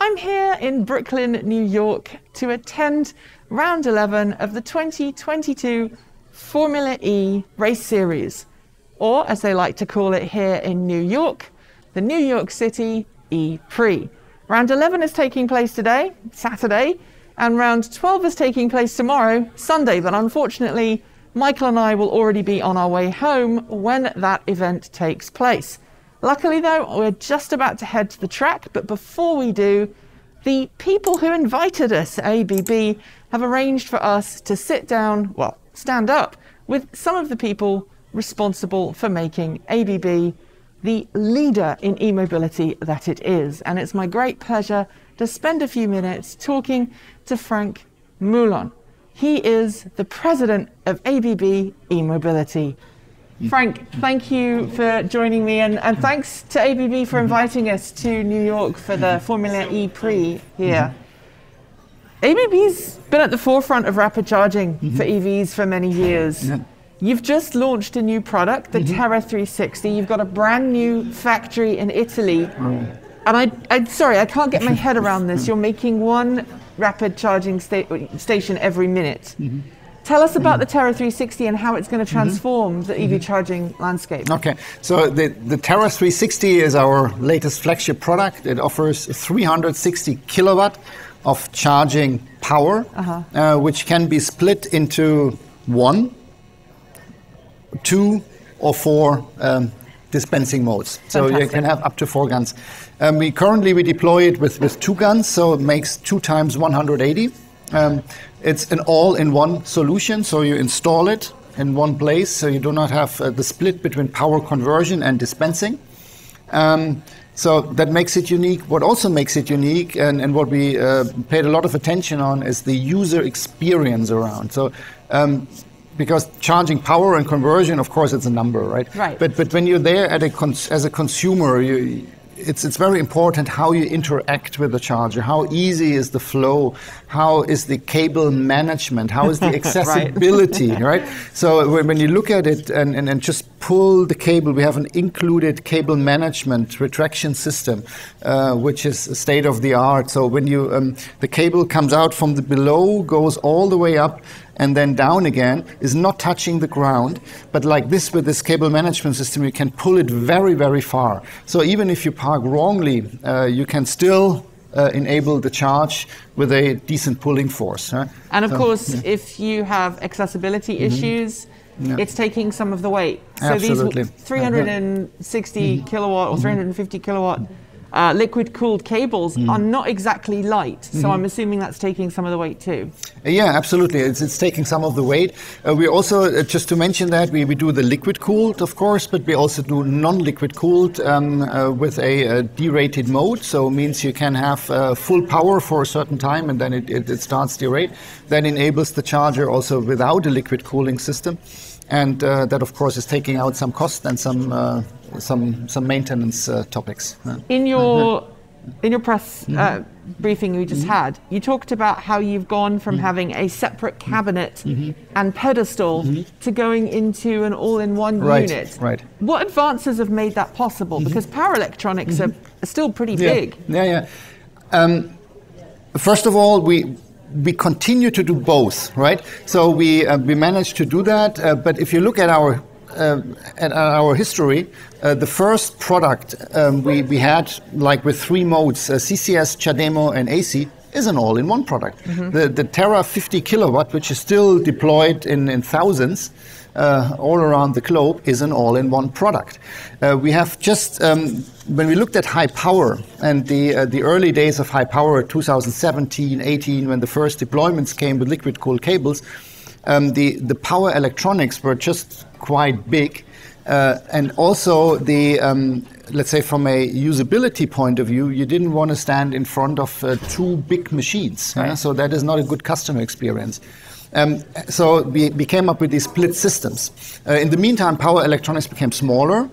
I'm here in Brooklyn, New York to attend round 11 of the 2022 Formula E race series, or as they like to call it here in New York, the New York City E Prix. Round 11 is taking place today, Saturday, and round 12 is taking place tomorrow, Sunday, but unfortunately, Michael and I will already be on our way home when that event takes place. Luckily, though, we're just about to head to the track, but before we do, the people who invited us, ABB, have arranged for us to sit down, well, stand up, with some of the people responsible for making ABB the leader in e mobility that it is. And it's my great pleasure to spend a few minutes talking to Frank Mühlon. He is the president of ABB e Mobility. Frank, thank you for joining me, and, and thanks to ABB for inviting us to New York for the Formula E Prix here. ABB's been at the forefront of rapid charging mm-hmm. for EVs for many years. Yeah. You've just launched a new product, the mm-hmm. Terra 360. You've got a brand new factory in Italy. And I, I, sorry, I can't get my head around this. You're making one rapid charging sta- station every minute. Mm-hmm. Tell us about the Terra 360 and how it's going to transform the EV charging landscape. Okay, so the, the Terra 360 is our latest flagship product. It offers 360 kilowatt of charging power, uh which can be split into one, two, or four um, dispensing modes. So you can have up to four guns. Um, we currently we deploy it with, with two guns, so it makes two times 180. Um, it's an all-in-one solution, so you install it in one place, so you do not have uh, the split between power conversion and dispensing. Um, so that makes it unique. What also makes it unique, and, and what we uh, paid a lot of attention on, is the user experience around. So, um, because charging power and conversion, of course, it's a number, right? Right. But but when you're there at a as a consumer, you, it's it's very important how you interact with the charger. How easy is the flow? How is the cable management? How is the accessibility? right. So when, when you look at it and, and, and just pull the cable, we have an included cable management retraction system, uh, which is state of the art. So when you um, the cable comes out from the below, goes all the way up and then down again is not touching the ground. But like this, with this cable management system, you can pull it very, very far. So even if you park wrongly, uh, you can still uh, enable the charge with a decent pulling force. huh? And of So, course, yeah. if you have accessibility issues, Yeah. it's taking some of the weight. So Absolutely. these 360 kilowatt or 350 kilowatt uh, liquid cooled cables are not exactly light. So I'm assuming that's taking some of the weight too. Uh, Yeah, absolutely. It's, it's taking some of the weight. Uh, we also, uh, just to mention that, we, we do the liquid cooled, of course, but we also do non liquid cooled um, uh, with a, uh derated mode. So it means you can have uh, full power for a certain time and then it, it, it starts derate. That enables the charger also without a liquid cooling system. And uh, that, of course, is taking out some cost and some, uh, some, some maintenance uh, topics. In your in your press uh, briefing we just had, you talked about how you've gone from having a separate cabinet and pedestal to going into an all-in-one Right, unit. right. What advances have made that possible? Because power electronics are, are still pretty Yeah, big. Yeah, yeah. Um, first of all, we we continue to do both, right? So we uh, we managed to do that. Uh, but if you look at our uh, at our history, uh, the first product um, we we had like with three modes, uh, CCS, CHAdeMO, and AC. Is an all-in-one product. The, the Terra 50 kilowatt, which is still deployed in, in thousands, uh, all around the globe is an all-in-one product. Uh, we have just um, when we looked at high power and the uh, the early days of high power, 2017, 18, when the first deployments came with liquid cooled cables, um, the the power electronics were just quite big. Uh, and also the um, let's say from a usability point of view, you didn't want to stand in front of uh, two big machines, yeah? so that is not a good customer experience. Um, so we, we came up with these split systems. Uh, in the meantime, power electronics became smaller,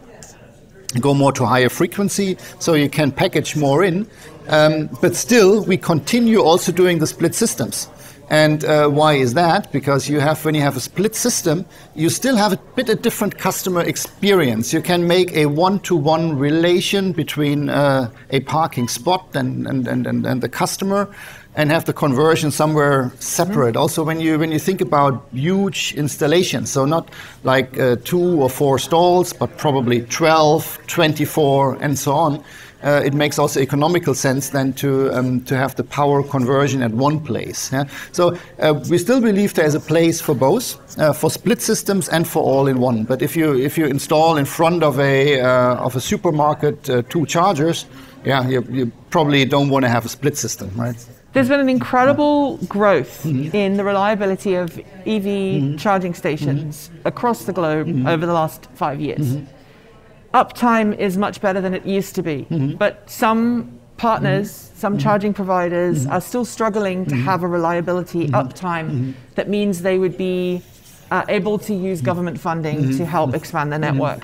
go more to higher frequency, so you can package more in. Um, but still, we continue also doing the split systems. And uh, why is that? Because you have, when you have a split system, you still have a bit a different customer experience. You can make a one-to-one relation between uh, a parking spot and, and, and, and, and the customer and have the conversion somewhere separate. Mm-hmm. Also, when you when you think about huge installations, so not like uh, two or four stalls, but probably 12, 24, and so on. Uh, it makes also economical sense then to um, to have the power conversion at one place. Yeah? So uh, we still believe there is a place for both, uh, for split systems and for all in one. But if you if you install in front of a uh, of a supermarket uh, two chargers, yeah, you, you probably don't want to have a split system, right? There's been an incredible growth mm-hmm. in the reliability of EV mm-hmm. charging stations mm-hmm. across the globe mm-hmm. over the last five years. Mm-hmm. Uptime is much better than it used to be, mm-hmm. but some partners, some charging providers are still struggling to have a reliability uptime that means they would be uh, able to use government funding to help expand their network.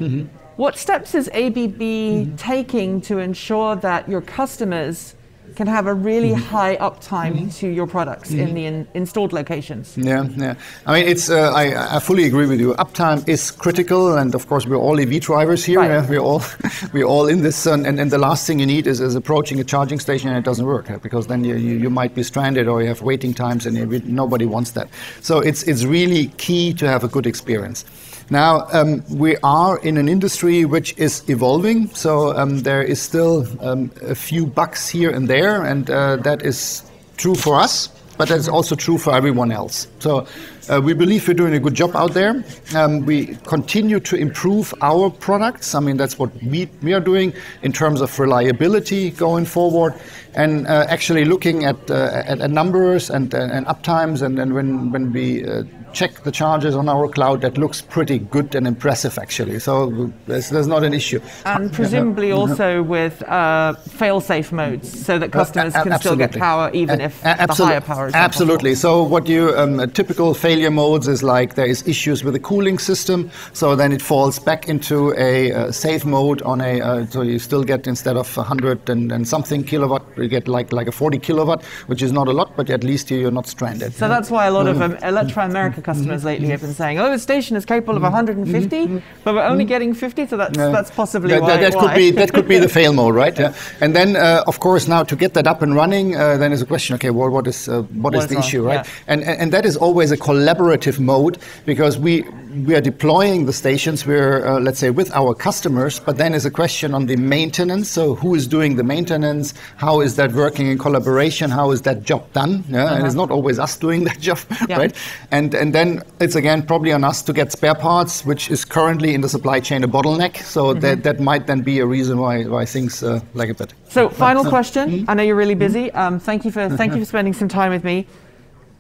What steps is ABB taking to ensure that your customers can have a really mm-hmm. high uptime mm-hmm. to your products mm-hmm. in the in, installed locations. Yeah, yeah. I mean, it's. Uh, I, I fully agree with you. Uptime is critical, and of course, we're all EV drivers here. Right. we're all we're all in this, and, and, and, the last thing you need is, is approaching a charging station and it doesn't work because then you, you, you might be stranded or you have waiting times, and you, nobody wants that. So it's it's really key to have a good experience. Now, um, we are in an industry which is evolving, so um, there is still um, a few bugs here and there, and uh, that is true for us, but that's also true for everyone else. So uh, we believe we're doing a good job out there. Um, we continue to improve our products. I mean, that's what we, we are doing in terms of reliability going forward and uh, actually looking at, uh, at, at, numbers and, and uptimes. And, and when, when we uh, check the charges on our cloud, that looks pretty good and impressive actually. So there's, there's not an issue. And presumably yeah. also with uh, fail-safe modes, so that uh, customers can still get power even if the higher power is Absolutely. So what you um, a typical failure modes is like there is issues with the cooling system, so then it falls back into a uh, safe mode on a uh, so you still get instead of 100 and, and something kilowatt, you get like like a 40 kilowatt, which is not a lot, but at least you're not stranded. So that's why a lot of mm-hmm. um, Electrify America customers lately have been saying, "Oh, the station is capable of 150, mm-hmm. but we're only getting 50." So that's that's possibly that, why. That, that why. could be that could be the fail mode, right? Yeah. And then, uh, of course, now to get that up and running, uh, then is a question. Okay, well, what is uh, what, what is, is the on? issue, right? Yeah. And, and and that is always a collaborative mode because we we are deploying the stations. We're uh, let's say with our customers, but then is a question on the maintenance. So who is doing the maintenance? How is that working in collaboration? How is that job done? Yeah? Uh-huh. And it's not always us doing that job, yeah. right? And and then it's again probably on us to get spare parts, which is currently in the supply chain a bottleneck. So mm-hmm. that that might then be a reason why why things uh, lag a bit. So final question. Mm-hmm. I know you're really busy. Mm-hmm. Um, thank you for thank you for spending some time with me.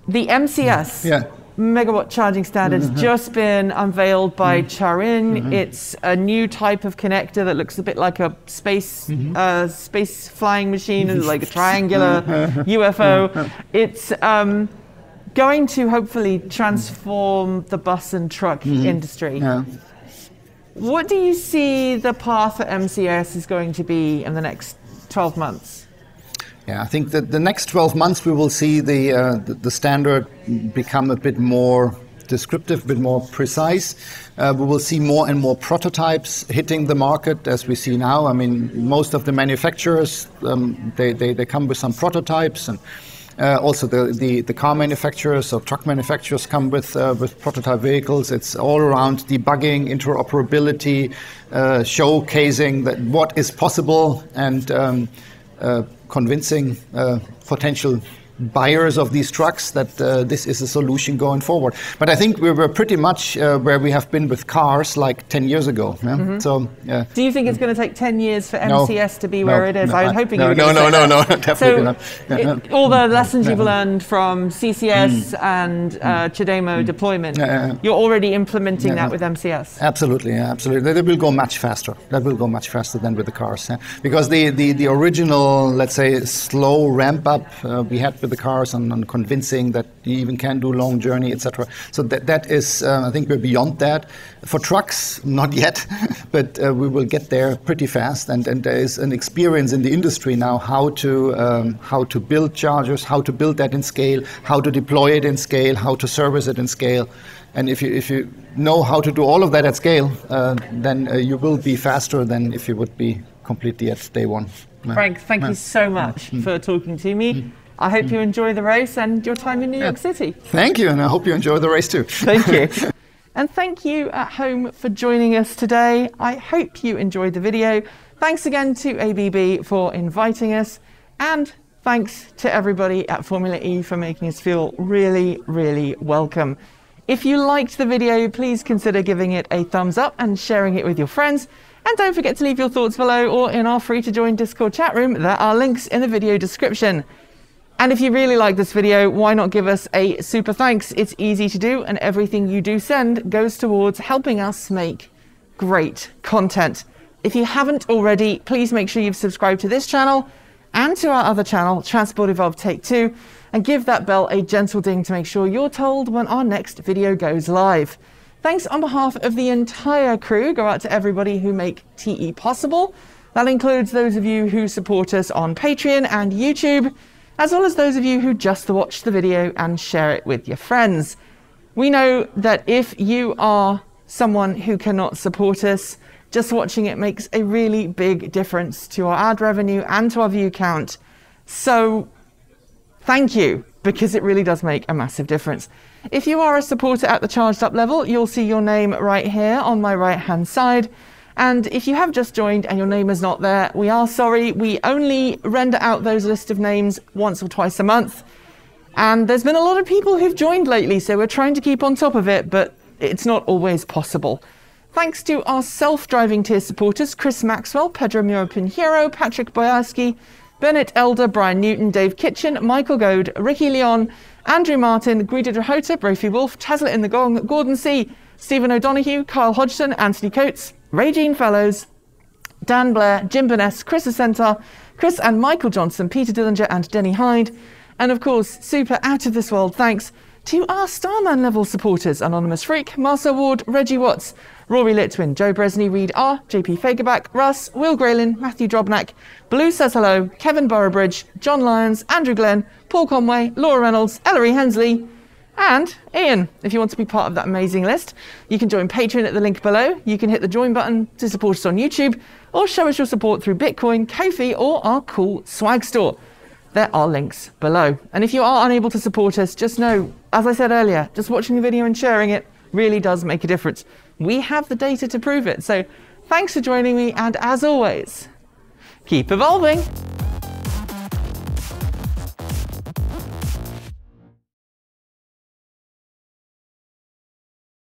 The MCS. Yeah megawatt charging standard mm-hmm. just been unveiled by mm-hmm. Charin. Mm-hmm. It's a new type of connector that looks a bit like a space mm-hmm. uh, space flying machine, like a triangular UFO. It's um, going to hopefully transform the bus and truck mm-hmm. industry. Yeah. What do you see the path for MCS is going to be in the next 12 months? Yeah, I think that the next 12 months we will see the, uh, the, standard become a bit more descriptive, a bit more precise. Uh, we will see more and more prototypes hitting the market as we see now. I mean, most of the manufacturers, um, they, they, they come with some prototypes and uh, also, the, the, the, car manufacturers or truck manufacturers come with, uh, with prototype vehicles. It's all around debugging, interoperability, uh, showcasing that what is possible, and um, uh, convincing uh, potential buyers of these trucks that uh, this is a solution going forward. But I think we were pretty much uh, where we have been with cars like 10 years ago. Yeah? Mm-hmm. So, Do you think it's going to take 10 years for MCS no, to be where no, it is? No, I was hoping no, you were No, no, no, no, definitely not. Yeah, it, all the lessons you've learned from CCS mm. and uh, mm. CHAdeMO mm. deployment, you're already implementing that with MCS? Absolutely, yeah, absolutely. That will go much faster. That will go much faster than with the cars. Because the, the, the original, let's say, slow ramp up, uh, we had with the cars and on convincing that you even can do long journey, etc. So that that is, uh, I think we're beyond that. For trucks, not yet, but uh, we will get there pretty fast. And, and there is an experience in the industry now how to um, how to build chargers, how to build that in scale, how to deploy it in scale, how to service it in scale. And if you if you know how to do all of that at scale, uh, then uh, you will be faster than if you would be completely at day one. Frank, thank you so much for talking to me. I hope you enjoy the race and your time in New York City. Thank you, and I hope you enjoy the race too. Thank you. and thank you at home for joining us today. I hope you enjoyed the video. Thanks again to ABB for inviting us. And thanks to everybody at Formula E for making us feel really, really welcome. If you liked the video, please consider giving it a thumbs up and sharing it with your friends. And don't forget to leave your thoughts below or in our free to join Discord chat room. There are links in the video description. And if you really like this video, why not give us a super thanks? It's easy to do, and everything you do send goes towards helping us make great content. If you haven't already, please make sure you've subscribed to this channel and to our other channel, Transport Evolved Take 2, and give that bell a gentle ding to make sure you're told when our next video goes live. Thanks on behalf of the entire crew go out to everybody who make TE possible. That includes those of you who support us on Patreon and YouTube, as well as those of you who just watch the video and share it with your friends. We know that if you are someone who cannot support us, just watching it makes a really big difference to our ad revenue and to our view count. So thank you, because it really does make a massive difference. If you are a supporter at the charged up level, you'll see your name right here on my right hand side. And if you have just joined and your name is not there, we are sorry. We only render out those list of names once or twice a month. And there's been a lot of people who've joined lately, so we're trying to keep on top of it, but it's not always possible. Thanks to our self driving tier supporters Chris Maxwell, Pedro Muro Pinheiro, Patrick Boyarsky, Bennett Elder, Brian Newton, Dave Kitchen, Michael Goad, Ricky Leon, Andrew Martin, Guido Drahota, Brophy Wolf, Tesla in the Gong, Gordon C., Stephen O'Donoghue, Kyle Hodgson, Anthony Coates, Regine Fellows, Dan Blair, Jim Burness, Chris Ascenta, Chris and Michael Johnson, Peter Dillinger, and Denny Hyde. And of course, super out of this world thanks to our Starman level supporters Anonymous Freak, Marcel Ward, Reggie Watts, Rory Litwin, Joe Bresney, Reed R, JP Fagerback, Russ, Will Graylin, Matthew Drobnak, Blue Says Hello, Kevin Boroughbridge, John Lyons, Andrew Glenn, Paul Conway, Laura Reynolds, Ellery Hensley, and Ian. If you want to be part of that amazing list, you can join Patreon at the link below. You can hit the join button to support us on YouTube, or show us your support through Bitcoin, Ko-fi, or our cool swag store. There are links below. And if you are unable to support us, just know, as I said earlier, just watching the video and sharing it really does make a difference. We have the data to prove it. So thanks for joining me, and as always, keep evolving.